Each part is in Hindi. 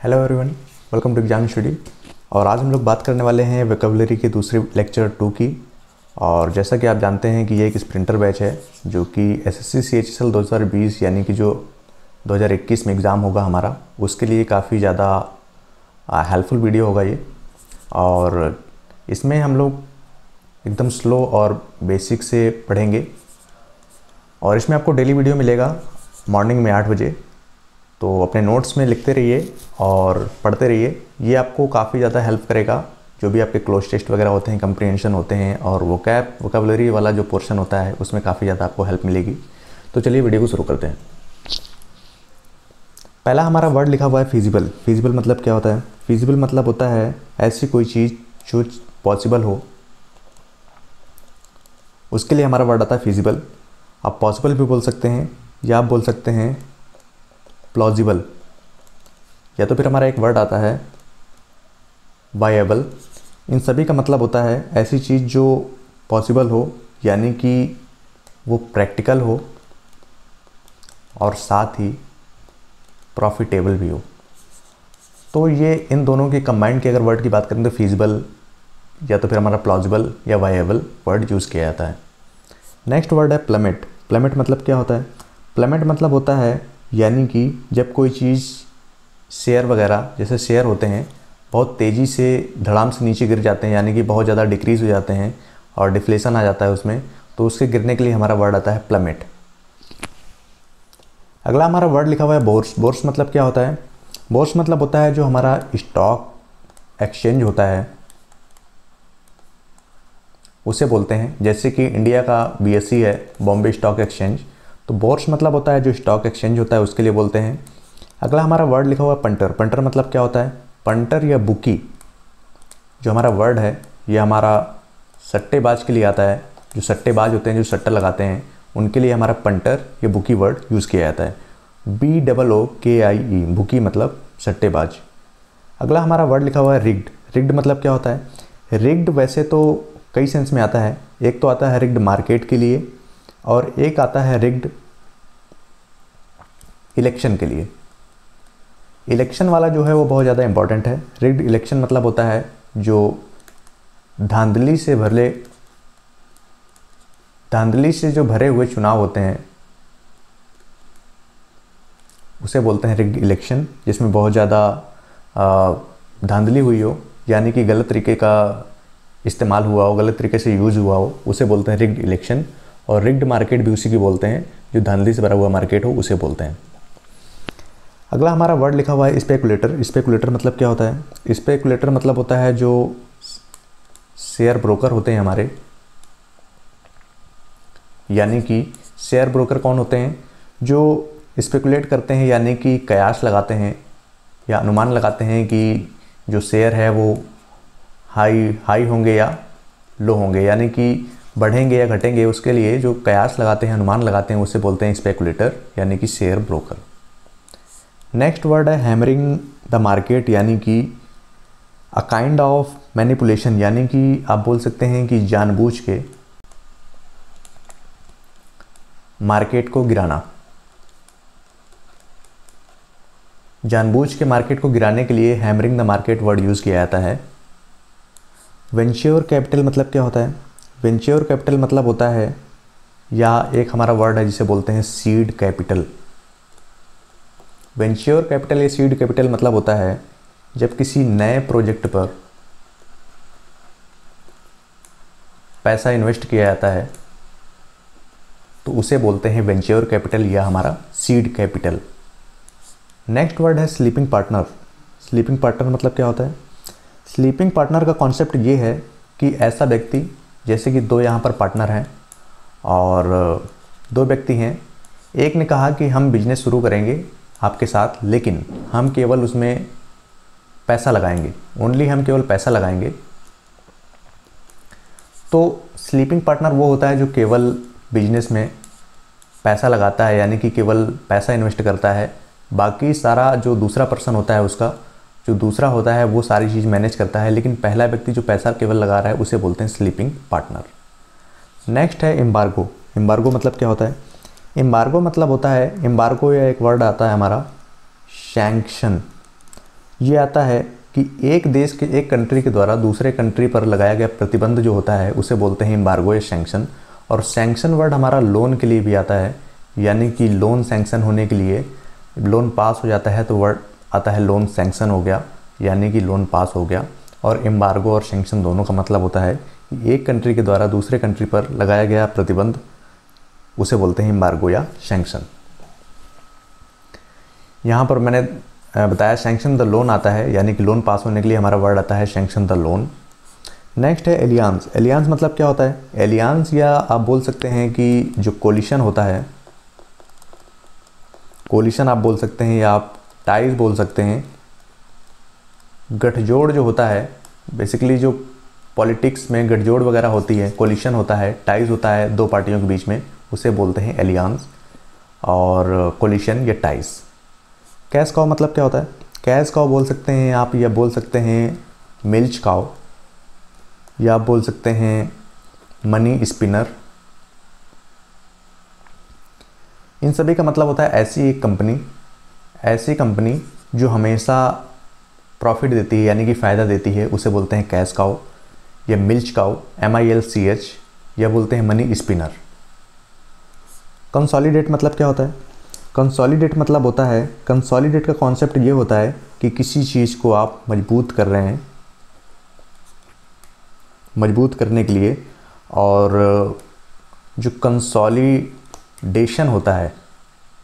Hello everyone welcome to exam study और आज हम लोग बात करने वाले हैं वेकबलरी के दूसरे लेक्चर टू की। और जैसा कि आप जानते हैं कि ये एक स्प्रिंटर बैच है, जो कि S S C C H S L दो हज़ार बीस यानी कि जो 2021 में एग्ज़ाम होगा हमारा, उसके लिए काफ़ी ज़्यादा हेल्पफुल वीडियो होगा ये। और इसमें हम लोग एकदम स्लो और बेसिक से पढ़ेंगे। और इसमें आपको डेली वीडियो मिलेगा मॉर्निंग में आठ बजे। तो अपने नोट्स में लिखते रहिए और पढ़ते रहिए। ये आपको काफ़ी ज़्यादा हेल्प करेगा। जो भी आपके क्लोज टेस्ट वगैरह होते हैं कंप्रीहेंशन होते हैं और वो कैप वोकेबलरी वाला जो पोर्शन होता है, उसमें काफ़ी ज़्यादा आपको हेल्प मिलेगी। तो चलिए वीडियो को शुरू करते हैं। पहला हमारा वर्ड लिखा हुआ है फिजिबल फिजिबल मतलब क्या होता है? फिजिबल मतलब होता है ऐसी कोई चीज़ जो पॉसिबल हो। उसके लिए हमारा वर्ड आता है फिजिबल आप पॉसिबल भी बोल सकते हैं या आप बोल सकते हैं प्लॉजिबल या तो फिर हमारा एक वर्ड आता है वायबल इन सभी का मतलब होता है ऐसी चीज़ जो पॉसिबल हो, यानी कि वो प्रैक्टिकल हो और साथ ही प्रॉफिटेबल भी हो. तो ये इन दोनों के कंबाइंड की अगर वर्ड की बात करें तो फिजिबल या तो फिर हमारा प्लॉजिबल या वायबल वर्ड यूज़ किया जाता है. नेक्स्ट वर्ड है प्लमेट प्लमेट मतलब क्या होता है? प्लमेट मतलब होता है यानी कि जब कोई चीज़ शेयर वगैरह, जैसे शेयर होते हैं, बहुत तेज़ी से धड़ाम से नीचे गिर जाते हैं, यानी कि बहुत ज़्यादा डिक्रीज़ हो जाते हैं और डिफ्लेशन आ जाता है उसमें तो उसके गिरने के लिए हमारा वर्ड आता है प्लमेट अगला हमारा वर्ड लिखा हुआ है बोर्स। बोर्स मतलब क्या होता है? बोर्स मतलब होता है जो हमारा स्टॉक एक्सचेंज होता है। उसे बोलते हैं, जैसे कि इंडिया का बीएससी है, बॉम्बे स्टॉक एक्सचेंज। तो बोर्स मतलब होता है जो स्टॉक एक्सचेंज होता है, उसके लिए बोलते हैं। अगला हमारा वर्ड लिखा हुआ पंटर पंटर मतलब क्या होता है? पंटर या बुकी जो हमारा वर्ड है, ये हमारा सट्टेबाज के लिए आता है। जो सट्टेबाज होते हैं, जो सट्टा लगाते हैं, उनके लिए हमारा पंटर या बुकी वर्ड यूज़ किया जाता है। बी डबल ओ के आई ई बुकी मतलब सट्टेबाज। अगला हमारा वर्ड लिखा हुआ है रिग्ड रिग्ड मतलब क्या होता है? रिग्ड वैसे तो कई सेंस में आता है। एक तो आता है रिग्ड मार्केट के लिए और एक आता है रिग्ड इलेक्शन के लिए। इलेक्शन वाला जो है वो बहुत ज़्यादा इंपॉर्टेंट है। रिग्ड इलेक्शन मतलब होता है जो धांधली से भरले, धांधली से जो भरे हुए चुनाव होते हैं, उसे बोलते हैं रिग्ड इलेक्शन जिसमें बहुत ज़्यादा धांधली हुई हो, यानी कि गलत तरीके का इस्तेमाल हुआ हो, गलत तरीके से यूज़ हुआ हो, उसे बोलते हैं रिग्ड इलेक्शन और रिग्ड मार्केट भी उसी की बोलते हैं, जो धांधली से भरा हुआ मार्केट हो, उसे बोलते हैं। अगला हमारा वर्ड लिखा हुआ है स्पेकुलेटर स्पेकुलेटर मतलब क्या होता है? स्पेकुलेटर मतलब होता है जो शेयर ब्रोकर होते हैं हमारे। यानी कि शेयर ब्रोकर कौन होते हैं? जो स्पेकुलेट करते हैं, यानी कि कयास लगाते हैं, या अनुमान लगाते हैं कि जो शेयर है वो हाई हाई होंगे या लो होंगे। यानी कि बढ़ेंगे या घटेंगे, उसके लिए जो कयास लगाते हैं, अनुमान लगाते हैं, उसे बोलते हैं स्पेकुलेटर यानी कि शेयर ब्रोकर नेक्स्ट वर्ड है हैमरिंग द मार्केट यानी कि अ काइंड ऑफ़ मैनिपुलेशन यानी कि आप बोल सकते हैं कि जानबूझ के मार्केट को गिराना. जानबूझ के मार्केट को गिराने के लिए hammering the market word use किया जाता है. वेंचर कैपिटल मतलब क्या होता है? वेंच्योर कैपिटल मतलब होता है, या एक हमारा वर्ड है जिसे बोलते हैं सीड कैपिटल वेंच्योर कैपिटल या सीड कैपिटल मतलब होता है, जब किसी नए प्रोजेक्ट पर पैसा इन्वेस्ट किया जाता है तो उसे बोलते हैं वेंच्योर कैपिटल या हमारा सीड कैपिटल नेक्स्ट वर्ड है स्लीपिंग पार्टनर स्लीपिंग पार्टनर मतलब क्या होता है? स्लीपिंग पार्टनर का कॉन्सेप्ट ये है कि ऐसा व्यक्ति जैसे कि दो यहाँ पर पार्टनर हैं और दो व्यक्ति हैं। एक ने कहा कि हम बिज़नेस शुरू करेंगे आपके साथ, लेकिन हम केवल उसमें पैसा लगाएँगे। ओनली हम केवल पैसा लगाएँगे। तो स्लीपिंग पार्टनर वो होता है जो केवल बिज़नेस में पैसा लगाता है, यानी कि केवल पैसा इन्वेस्ट करता है। बाकी सारा जो दूसरा पर्सन होता है उसका जो दूसरा होता है, वो सारी चीज़ मैनेज करता है, लेकिन पहला व्यक्ति जो पैसा केवल लगा रहा है, उसे बोलते हैं स्लीपिंग पार्टनर नेक्स्ट है एम्बार्गो एम्बार्गो मतलब क्या होता है? एम्बार्गो मतलब होता है एम्बार्गो या एक वर्ड आता है हमारा शैंक्शन ये आता है कि एक देश के, एक कंट्री के द्वारा दूसरे कंट्री पर लगाया गया प्रतिबंध जो होता है, उसे बोलते हैं एम्बार्गो या सेंक्शन और सेंक्शन वर्ड हमारा लोन के लिए भी आता है, यानी कि लोन सेंक्शन होने के लिए लोन पास हो जाता है तो वर्ड आता है लोन सेंक्शन हो गया, यानी कि लोन पास हो गया, और एम्बार्गो और सेंक्शन दोनों का मतलब होता है कि एक कंट्री के द्वारा दूसरे कंट्री पर लगाया गया प्रतिबंध, उसे बोलते हैं एम्बार्गो या सेंक्शन यहाँ पर मैंने बताया सेंक्शन द लोन आता है, यानी कि लोन पास होने के लिए हमारा वर्ड आता है सेंक्शन द लोन नेक्स्ट है एलियांस एलियांस मतलब क्या होता है? एलियांस या आप बोल सकते हैं कि जो कोलिशन होता है कोलिशन आप बोल सकते हैं या आप टाइज बोल सकते हैं। गठजोड़ जो होता है बेसिकली जो पॉलिटिक्स में गठजोड़ वगैरह होती है कोलिशन होता है टाइज होता है दो पार्टियों के बीच में, उसे बोलते हैं एलियांस और कोलिशन या टाइज कैश काव मतलब क्या होता है? कैश काव बोल सकते हैं आप या बोल सकते हैं मिल्च काव या आप बोल सकते हैं मनी स्पिनर इन सभी का मतलब होता है ऐसी एक कंपनी ऐसी कंपनी जो हमेशा प्रॉफिट देती है, यानी कि फ़ायदा देती है, उसे बोलते हैं कैश काउ, या milch cow M I L C H या बोलते हैं मनी स्पिनर। कंसोलिडेट मतलब क्या होता है? कंसोलिडेट मतलब होता है, कंसोलिडेट का कॉन्सेप्ट ये होता है कि किसी चीज़ को आप मज़बूत कर रहे हैं, मज़बूत करने के लिए, और जो कंसोलिडेशन होता है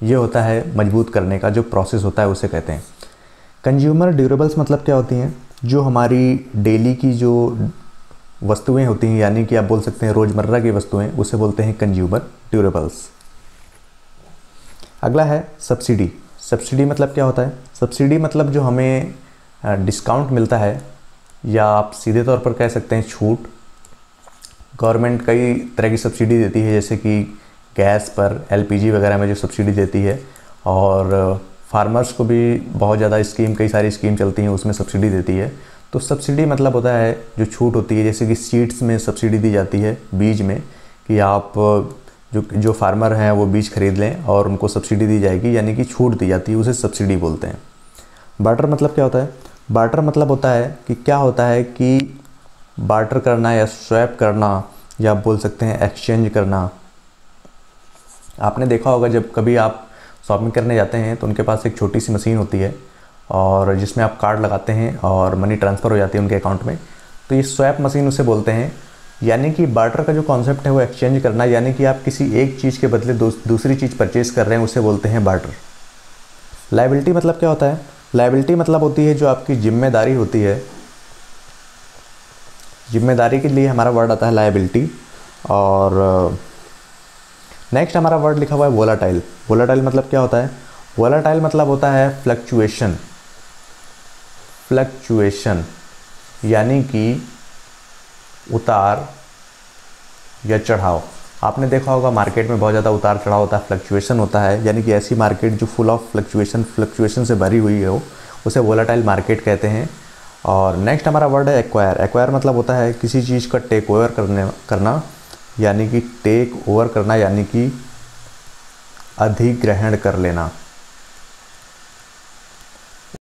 ये होता है मज़बूत करने का, जो प्रोसेस होता है उसे कहते हैं। कंज्यूमर ड्यूरेबल्स मतलब क्या होती हैं? जो हमारी डेली की जो वस्तुएँ होती हैं, यानी कि आप बोल सकते हैं रोज़मर्रा की वस्तुएँ, उसे बोलते हैं कंज्यूमर ड्यूरेबल्स अगला है सब्सिडी सब्सिडी मतलब क्या होता है? सब्सिडी मतलब जो हमें डिस्काउंट मिलता है, या आप सीधे तौर पर कह सकते हैं छूट। गवर्नमेंट कई तरह की सब्सिडी देती है, जैसे कि गैस पर एलपीजी वगैरह में जो सब्सिडी देती है और फार्मर्स को भी बहुत ज़्यादा स्कीम, कई सारी स्कीम चलती हैं, उसमें सब्सिडी देती है। तो सब्सिडी मतलब होता है, जो छूट होती है, जैसे कि सीड्स में सब्सिडी दी जाती है बीज में कि आप जो जो फार्मर हैं वो बीज खरीद लें और उनको सब्सिडी दी जाएगी, यानी कि छूट दी जाती है, उसे सब्सिडी बोलते हैं। बार्टर मतलब क्या होता है? बार्टर मतलब होता है कि क्या होता है कि बार्टर करना या स्वैप करना, या बोल सकते हैं एक्सचेंज करना आपने देखा होगा जब कभी आप शॉपिंग करने जाते हैं तो उनके पास एक छोटी सी मशीन होती है और जिसमें आप कार्ड लगाते हैं और मनी ट्रांसफ़र हो जाती है उनके अकाउंट में। तो ये स्वैप मशीन उसे बोलते हैं। यानी कि बार्टर का जो कॉन्सेप्ट है वो एक्सचेंज करना, यानी कि आप किसी एक चीज़ के बदले दूसरी चीज़ परचेज कर रहे हैं, उसे बोलते हैं बार्टर। लाइबिलिटी मतलब क्या होता है? लाइबिलिटी मतलब होती है जो आपकी ज़िम्मेदारी होती है। ज़िम्मेदारी के लिए हमारा वर्ड आता है लाइबिलिटी और नेक्स्ट हमारा वर्ड लिखा हुआ है वोलाटाइल वोलाटाइल मतलब क्या होता है? वोलाटाइल मतलब होता है फ्लक्चुएशन फ्लक्चुएशन यानी कि उतार या चढ़ाव. आपने देखा होगा मार्केट में बहुत ज़्यादा उतार चढ़ाव होता है फ्लक्चुएशन होता है. यानी कि ऐसी मार्केट जो फुल ऑफ़ फ्लक्चुएशन फ्लक्चुएशन से भरी हुई हो, उसे वोलाटाइल मार्केट कहते हैं. और नेक्स्ट हमारा वर्ड है एक्वायर एक्वायर मतलब होता है किसी चीज़ का टेक ओवर करने, करना. यानी कि टेक ओवर करना यानी कि अधिग्रहण कर लेना।